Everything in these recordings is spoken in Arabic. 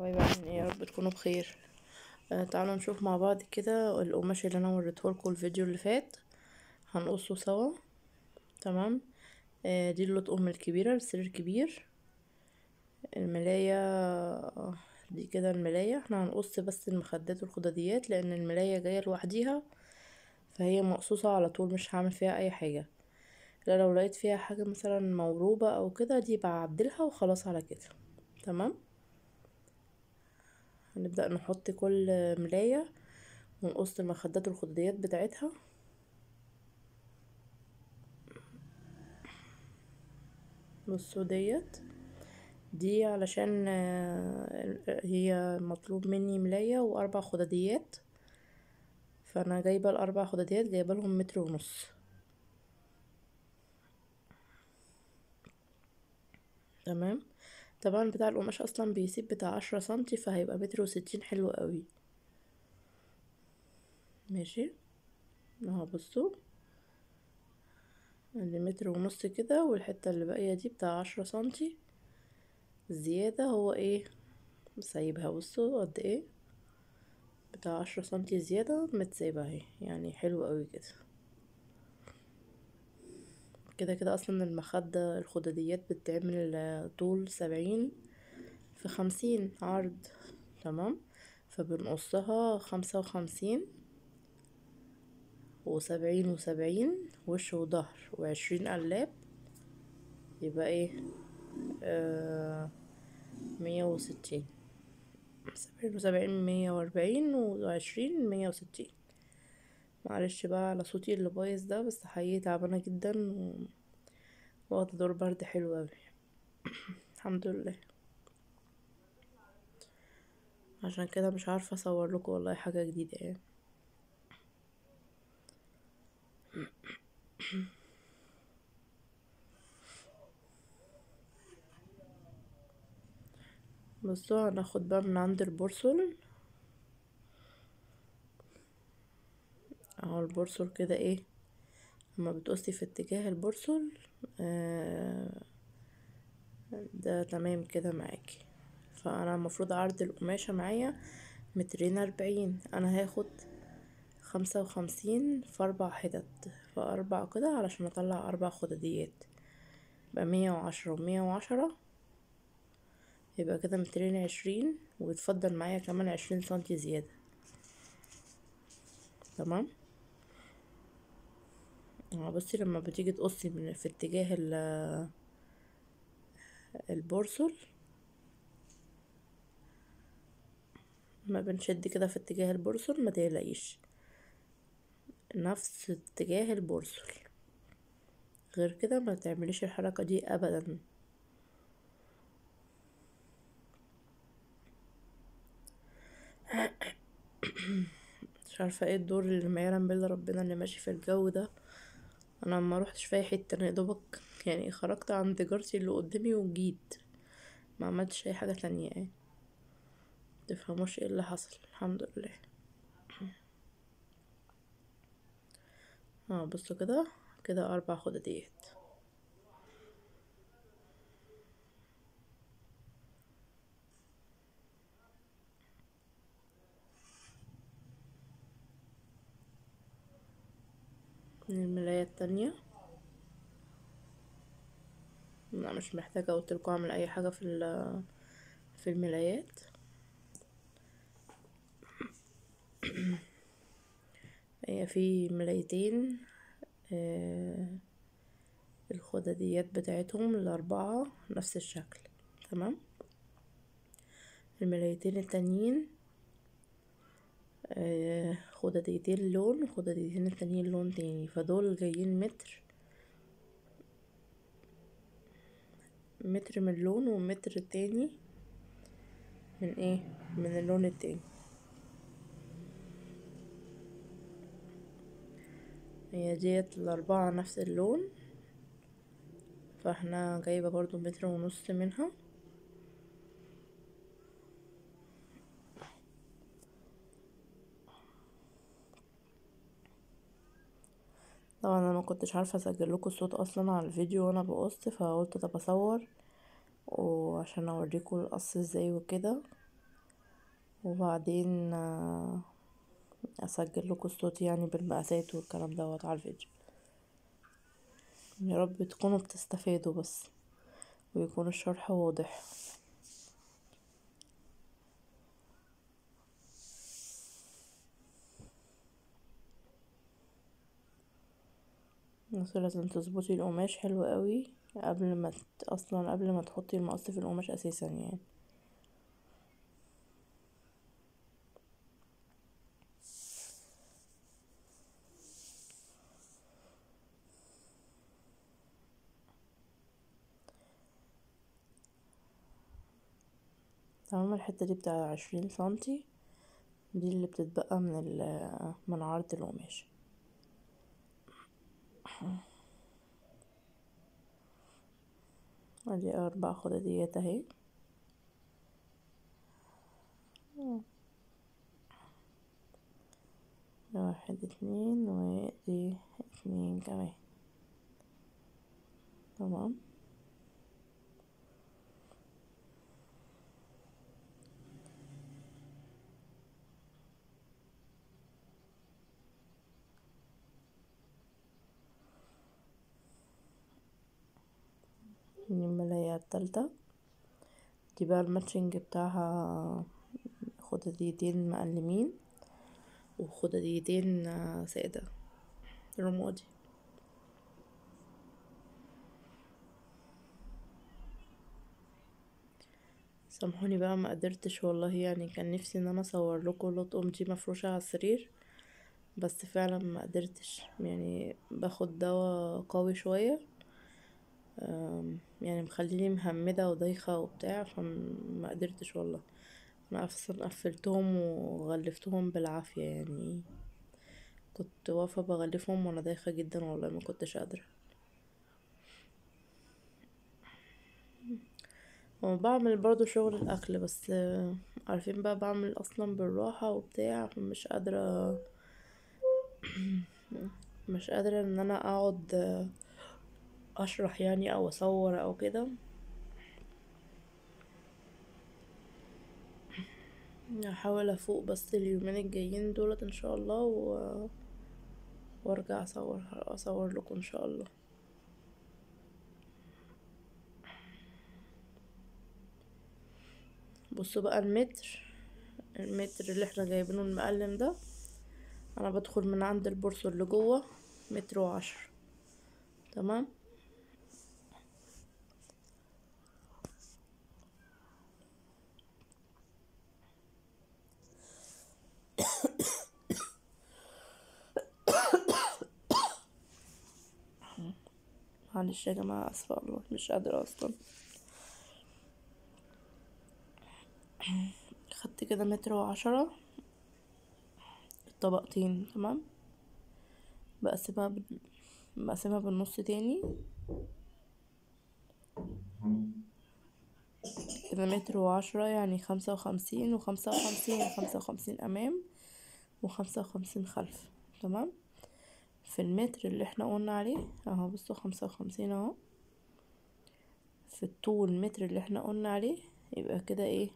عاملين إيه؟ يا رب تكونوا بخير. آه تعالوا نشوف مع بعض كده القماش اللي أنا وريتهولكوا الفيديو اللي فات. هنقصه سوا. تمام؟ آه دي اللطقم الكبيرة السرير كبير. الملاية دي كده الملاية. إحنا هنقص بس المخدات والخداديات لأن الملاية جاية لوحديها فهي مقصوصة على طول مش هعمل فيها أي حاجة. لا لو لقيت فيها حاجة مثلا موروبة أو كده دي بعدلها وخلاص على كده. تمام؟ هنبدأ نحط كل ملاية ونقص المخدات والخداديات بتاعتها. بصوا ديت دي علشان هي مطلوب مني ملاية وأربع خداديات فأنا جايبة الأربع خداديات جايبة لهم متر ونص. تمام؟ طبعا بتاع القماش أصلا بيسيب بتاع عشرة سنتي فهيبقى متر وستين حلو قوي. ماشي. اهو بصوا. اللي متر ونص كده والحتة اللي باقية دي بتاع عشرة سنتي زيادة هو إيه؟ سايبها. بصوا قد إيه؟ بتاع عشرة سنتي زيادة متسايبة أهي. يعني حلو قوي كده. كده كده أصلا المخدة الخداديات بتعمل طول سبعين في خمسين عرض تمام؟ فبنقصها خمسة وخمسين وسبعين وسبعين وش وظهر وعشرين قلاب يبقى إيه؟ آه مية وستين. سبعين وسبعين مية وأربعين وعشرين مية وستين. معلش بقى على صوتي اللي بايظ ده بس حقيقي تعبانة جدا و... واخدة دور برد حلو أوي. الحمد لله. عشان كده مش عارفة أصور لكم والله حاجة جديدة يعني. بصوا هناخد بقى من عند البورسل اهو البورصل كده إيه لما بتقصي في اتجاه البورصل آه ده تمام كده معاكي. فأنا المفروض عرض القماشة معايا مترين أربعين أنا هاخد خمسة وخمسين في أربع حتت في أربع كده علشان أطلع أربع خداديات. يبقى مية وعشرة ومية وعشرة يبقى كده مترين عشرين ويتفضل معايا كمان عشرين سنتي زيادة. تمام؟ بصي لما بتيجي تقصي من في اتجاه البورصل ما بنشد كده في اتجاه البورصل ما تقلقيش. نفس اتجاه البورصل غير كده ما تعمليش الحركة دي ابدا. مش عارفة إيه الدور اللي ما يعلم بالله ربنا اللي ماشي في الجو ده. أنا ما روحتش في أي حتة أنا دوبك يعني خرجت عند جارتي اللي قدامي وجيت. ما عملتش أي حاجة تانية يعني. تفهموش إيه اللي حصل الحمد لله. آه بصوا كده كده أربع خداديات من الملاية التانية. لا مش محتاجة قلتلكوا اعمل أي حاجة في في الملايات. هي في ملايتين آه الخداديات بتاعتهم الأربعة نفس الشكل تمام؟ الملايتين التانيين خداديتين لون وخداديتين التانيين لون تاني. فدول جايين متر متر من لون ومتر تاني من إيه؟ من اللون التاني. هي ديت الأربعة نفس اللون فإحنا جايبة برضو متر ونص منها طبعا أنا ما كنتش عارفة أسجل لكم الصوت أصلا على الفيديو وأنا بقص فقلت طب أصور وعشان أوريكم القص إزاي وكده. وبعدين آه، أسجل لكم الصوت يعني بالمقاسات والكلام دوت على الفيديو. يا رب تكونوا بتستفادوا بس ويكون الشرح واضح. بس لازم تظبطي القماش حلو قوي قبل ما. أصلا قبل ما تحطي المقص في القماش أساسا يعني تمام الحتة دي بتاع عشرين سنتي دي اللي بتتبقى من من عرض القماش ادي أربع خداديات اهي. واحد اتنين ودي اتنين كمان. تمام. الملاية التالتة. دي بقى الماتشنج بتاعها خداديتين مقلمين وخداديتين سادة. رمادي سامحوني بقى ما قدرتش والله يعني كان نفسي إن أنا أصور لكم لطقم دي مفروشة على السرير بس فعلا ما قدرتش. يعني باخد دواء قوي شوية يعني مخليني مهمدة ودايخة وبتاع فما قدرتش والله. أنا أصلا قفلتهم وغلفتهم بالعافية يعني كنت واقفة بغلفهم وأنا دايخة جدا والله ما كنتش قادرة. وبعمل برضو شغل الأكل بس عارفين بقى بعمل أصلا بالراحة وبتاع فمش قادرة مش قادرة إن أنا أقعد أشرح يعني أو أصور أو كده. هحاول أفوق بس اليومين الجايين دولت إن شاء الله و... وأرجع أصور أصور لكم إن شاء الله. بصوا بقى المتر المتر اللي إحنا جايبينه المقلم ده أنا بدخل من عند البورصة اللي جوه متر وعشر تمام؟ معلش يا جماعة اسفة والله مش قادرة أصلا. خدت كده متر وعشرة. الطبقتين تمام؟ بقسمها ب... بقسمها بالنص تاني. كده متر وعشرة يعني خمسة وخمسين وخمسة وخمسين خمسة وخمسين أمام وخمسة وخمسين خلف تمام؟ في المتر اللي إحنا قلنا عليه. اهو بصوا خمسة وخمسين اهو. في الطول المتر اللي إحنا قلنا عليه. يبقى كده إيه؟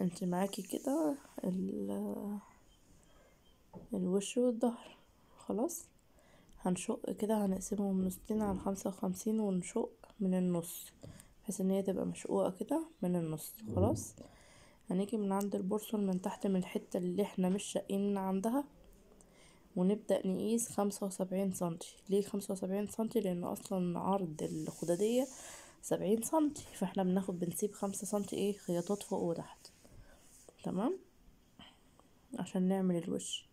انت معاكي كده الوش والظهر. خلاص؟ هنشق كده هنقسمهم نصين على خمسة وخمسين ونشق من النص بحيث إن هي تبقى مشقوقة كده من النص. خلاص؟ هنيجي من عند البرصل من تحت من الحتة اللي إحنا مش شاقين عندها. ونبدأ نقيس خمسة وسبعين سنتي. ليه خمسة وسبعين سنتي؟ لأن أصلا عرض الخدادية سبعين سنتي فإحنا بناخد بنسيب خمسة سنتي إيه؟ خياطات فوق وتحت. تمام؟ عشان نعمل الوش.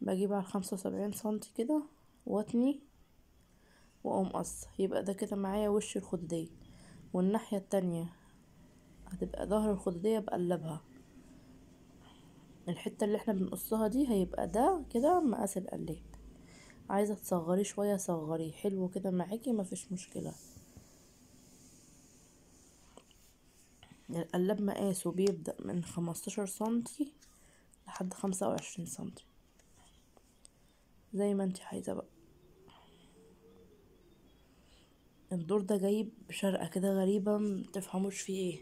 بجيب على خمسة وسبعين سنتي كده واتني وأقوم قص. يبقى ده كده معايا وش الخدادية. والناحية التانية هتبقى ظهر الخدادية بقلبها. الحتة اللي إحنا بنقصها دي هيبقى ده كده مقاس القلاب عايزة تصغريه شوية صغريه حلو كده معاكي مفيش مشكلة. القلاب مقاسه بيبدأ من خمستاشر سنتي لحد خمسة وعشرين سنتي. زي ما انتي عايزة بقى. الدور ده جايب بشرقة كده غريبة متفهموش فيه إيه.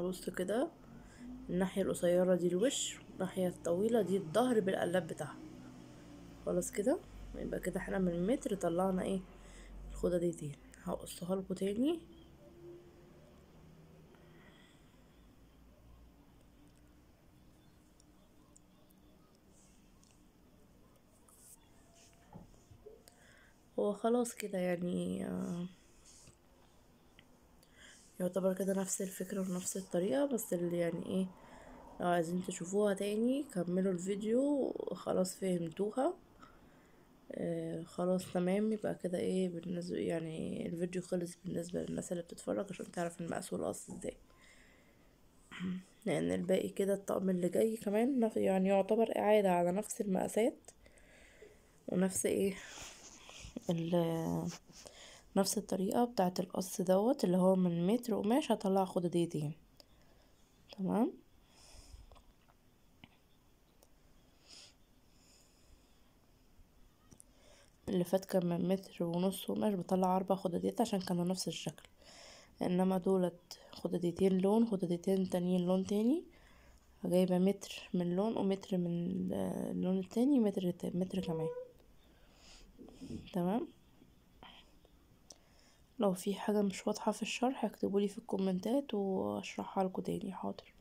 بص كده الناحية القصيرة دي الوش والناحية الطويلة دي الظهر بالقلاب بتاعها. خلاص كده؟ يبقى كده إحنا من المتر طلعنا إيه؟ تاني. هقصها لكم تاني. هو خلاص كده يعني آه، يعتبر كده نفس الفكرة ونفس الطريقة بس اللي يعني إيه لو عايزين تشوفوها تاني كملوا الفيديو خلاص فهمتوها. آه خلاص تمام. يبقى كده إيه بالنسبة يعني الفيديو خلص بالنسبة للناس اللي بتتفرج عشان تعرف المقاس والقص إزاي. لأن الباقي كده الطقم اللي جاي كمان يعني يعتبر إعادة على نفس المقاسات. ونفس إيه ال- نفس الطريقة بتاعة القص دوت اللي هو من متر قماش هطلع خداديتين تمام؟ اللي فات كان من متر ونص قماش بطلع أربع خداديات عشان كانوا نفس الشكل. إنما دولت خداديتين لون خداديتين تانيين لون تاني. جايبة متر من لون ومتر من اللون التاني متر متر كمان. تمام؟ لو في حاجة مش واضحة في الشرح اكتبولي في الكومنتات واشرحها لكم تاني حاضر.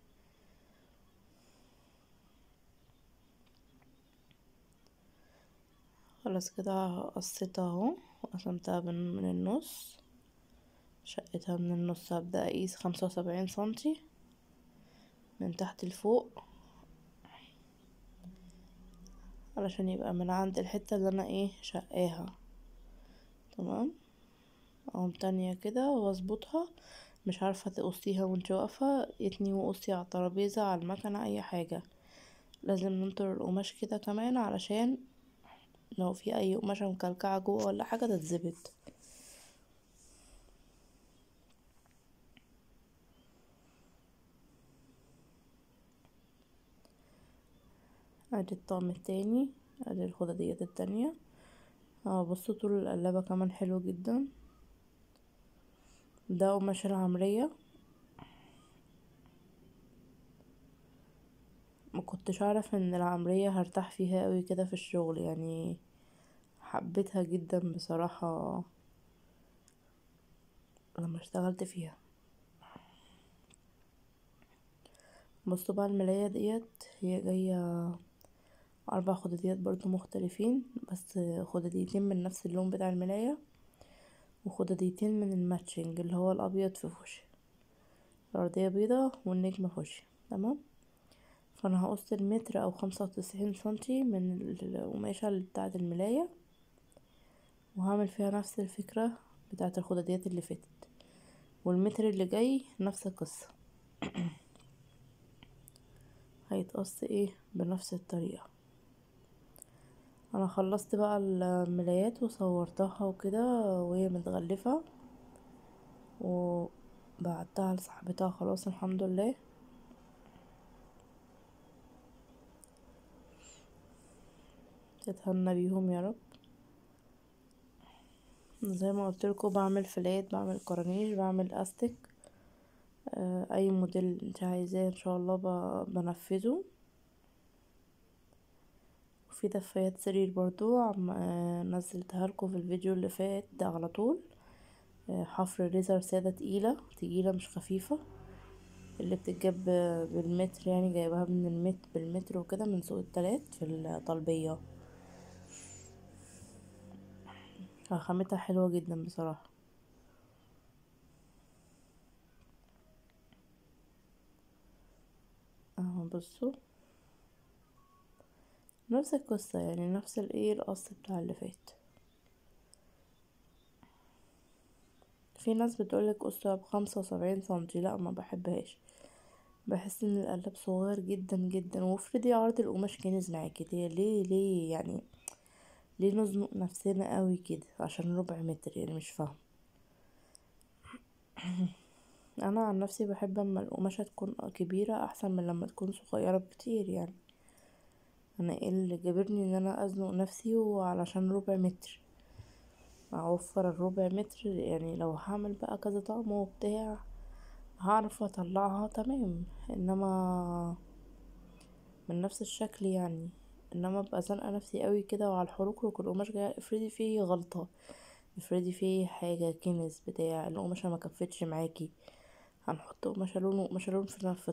خلاص كده قصيتها اهو وقسمتها من النص شقتها من النص هبدأ أقيس خمسة وسبعين سنتي من تحت لفوق علشان يبقى من عند الحتة اللي أنا إيه شقاها. تمام؟ أقوم تانية كده واظبطها. مش عارفة تقصيها وانت واقفة اتني وقصي على الترابيزة على المكنة أي حاجة. لازم ننطر القماش كده كمان علشان لو في أي قماشة مكلكعة جوه ولا حاجة تتظبط. أدي الطقم التاني أدي الخداديات التانية. آه بصوا طول القلابة كمان حلو جدا. ده قماش العمرية. ما كنتش أعرف إن العمرية هرتاح فيها قوي كده في الشغل يعني حبيتها جدا بصراحة لما اشتغلت فيها. بصوا بقى الملاية ديت هي جاية أربع خداديات برضو مختلفين بس خداديتين من نفس اللون بتاع الملاية. وخداديتين من ال matching اللي هو الأبيض في فوشي الأرضية بيضة والنجمة فوشي تمام؟ فأنا هقص المتر أو خمسة وتسعين سنتي من القماشة بتاعة الملاية وهعمل فيها نفس الفكرة بتاعة الخداديات اللي فاتت. والمتر اللي جاي نفس القصة. هيتقص إيه؟ بنفس الطريقة. أنا خلصت بقى الملايات وصورتها وكده وهي متغلفة. وبعتها لصاحبتها خلاص الحمد لله. تتهنى بيهم يا رب. زي ما قلت لكم بعمل فلات بعمل كورنيش بعمل أستك. أي موديل انت عايزاه إن شاء الله بنفذه. وفي دفايات سرير برضو عم نزلتها لكم في الفيديو اللي فات ده على طول. حفر ليزر سادة تقيلة تقيلة مش خفيفة. اللي بتتجاب بالمتر يعني جايبها من المتر بالمتر وكده من سوق التلات في الطلبية. خامتها حلوة جدا بصراحة. اهو بصوا. نفس القصة يعني نفس الايه القص بتاع اللي فات. في ناس بتقولك قصها بخمسة وسبعين سنتي لأ ما بحبهاش. بحس إن القلاب صغير جدا جدا وافرضي عرض القماش كنز معاكي ليه ليه ليه يعني؟ ليه نزنق نفسنا قوي كده عشان ربع متر؟ يعني مش فاهم أنا عن نفسي بحب أما القماشة تكون كبيرة أحسن من لما تكون صغيرة بكتير يعني. أنا إيه اللي جابرني إن أنا أزنق نفسي وعلشان ربع متر. أوفر الربع متر يعني لو هعمل بقى كذا طقم وبتاع هعرف أطلعها تمام. إنما من نفس الشكل يعني إنما أبقى زنقه نفسي قوي كده وعلى الحروق القماش جاي افرضي فيه غلطة افرضي فيه حاجة كنس بتاع القماشة ما كفتش معاكي هنحط قماشة لون وقماشة لون في في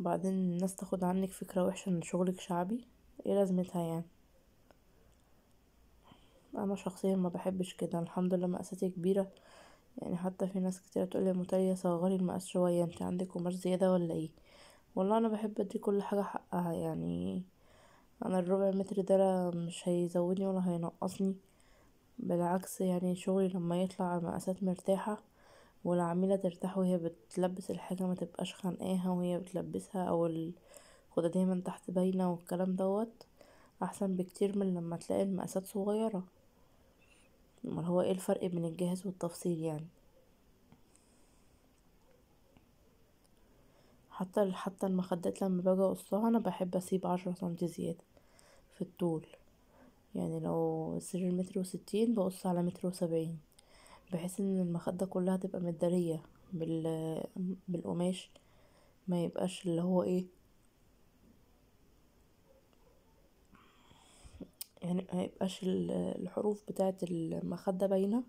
طقم وبعدين الناس تاخد عنك فكرة وحشة إن شغلك شعبي إيه لازمتها يعني؟ أنا شخصيا ما بحبش كده الحمد لله مقاساتي كبيرة. يعني حتى في ناس كتير تقول لي متالية صغري المقاس شوية أنت عندك قماش زيادة ولا إيه؟ والله أنا بحب أدي كل حاجة حقها يعني أنا الربع متر ده مش هيزودني ولا هينقصني. بالعكس يعني شغلي لما يطلع على مقاسات مرتاحة والعميلة ترتاح وهي بتلبس الحاجة ما تبقاش خانقاها وهي بتلبسها أو الخدادية من تحت باينة والكلام دوت. أحسن بكتير من لما تلاقي المقاسات صغيرة. أمال هو إيه الفرق بين الجاهز والتفصيل يعني؟ حتى حتى المخدات لما باجي أقصها أنا بحب أسيب عشرة سنتي زيادة في الطول. يعني لو السرير متر وستين بقص على متر وسبعين. بحيث إن المخدة كلها تبقى متدارية بال بالقماش ما يبقاش اللي هو إيه يعني ما يبقاش الحروف بتاعه المخدة باينة.